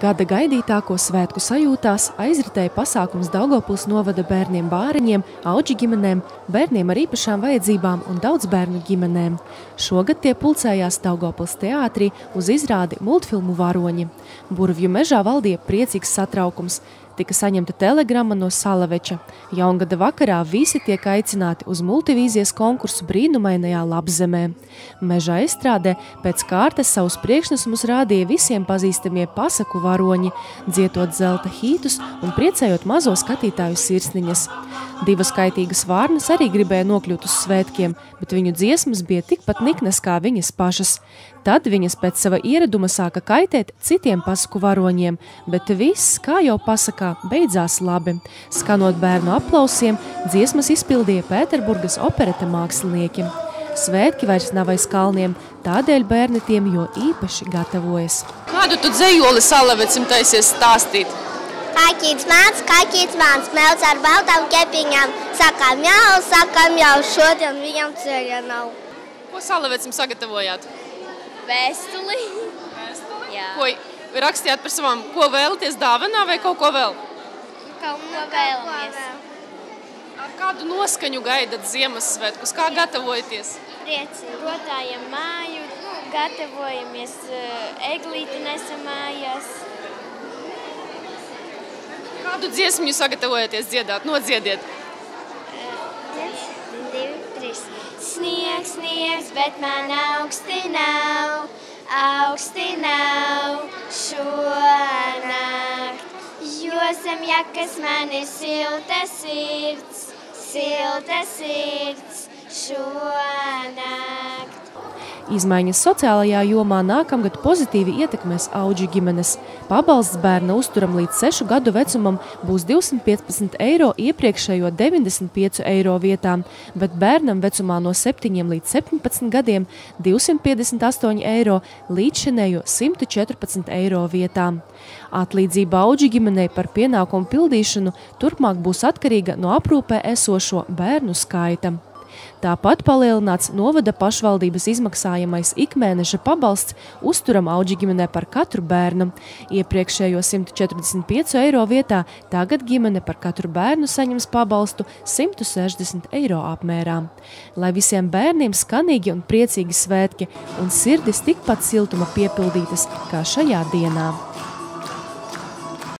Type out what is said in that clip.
Gada gaidītāko svētku sajūtās aizritēja pasākums Daugavpils novada bērniem bāriņiem, auģi ģimenēm, bērniem ar īpašām vajadzībām un daudz bērnu ģimenēm. Šogad tie pulcējās Daugavpils teātrī uz izrādi multfilmu varoņi. Burvju mežā valdīja priecīgs satraukums – tika saņemta telegrama no Salaveča. Jaungada vakarā visi tiek aicināti uz multivīzijas konkursu brīnumainajā labzemē. Meža aizstrādē pēc kārtas savus priekšnesumus rādīja visiem pazīstamie pasaku varoņi, dzietot zelta hītus un priecējot mazo skatītāju sirsniņas. Divas kaitīgas vārnas arī gribēja nokļūt uz svētkiem, bet viņu dziesmas bija tikpat niknas kā viņas pašas. Tad viņas pēc sava ieraduma sāka kaitēt citiem pasaku varoņiem, bet viss, kā jau pasakā, beidzās labi. Skanot bērnu aplausiem, dziesmas izpildīja Pēterburgas opereta mākslinieki. Svētki vairs nav aiz kalniem, tādēļ bērni tiem jo īpaši gatavojas. Kādu tu dzējoli salavecim taisies stāstīt? Kaķīts mans, kaķīts mans, melts ar baltām kepiņām. Sakām jau, sakām jau, šodien viņam ceļa nav. Ko salavecim sagatavojāt? Vēstuli. Vēstuli? Jā. Ko rakstījāt par savām, ko vēlaties dāvanā vai kaut ko vēl? Kaut ko vēlamies. Ar kādu noskaņu gaidat Ziemassvētkus? Kā gatavojaties? Priecīgi. Rotājam māju, gatavojamies, eh, eglīti nesam mājās. Kādu dziesmu jūs sagatavojaties dziedāt? Nodziediet! Viens, divi, trīs. Sniegs, sniegs, bet man augsti nav, augsti nav Zem jakas man ir silta sirds, silta sirds šonakt. Izmaiņas sociālajā jomā nākamgad pozitīvi ietekmēs auģu ģimenes. Pabalsts bērna uzturam līdz 6 gadu vecumam būs 215 eiro iepriekšējo 95 eiro vietām, bet bērnam vecumā no 7 līdz 17 gadiem 258 eiro līdzšinējo 114 eiro vietām. Atlīdzība auģu ģimenei par pienākumu pildīšanu turpmāk būs atkarīga no aprūpē esošo bērnu skaita. Tāpat palielināts novada pašvaldības izmaksājamais ikmēneša pabalsts uzturam auģi ģimenē par katru bērnu. Iepriekšējo 145 eiro vietā tagad ģimene par katru bērnu saņems pabalstu 160 eiro apmērā. Lai visiem bērniem skanīgi un priecīgi svētki un sirdis tikpat siltuma piepildītas kā šajā dienā.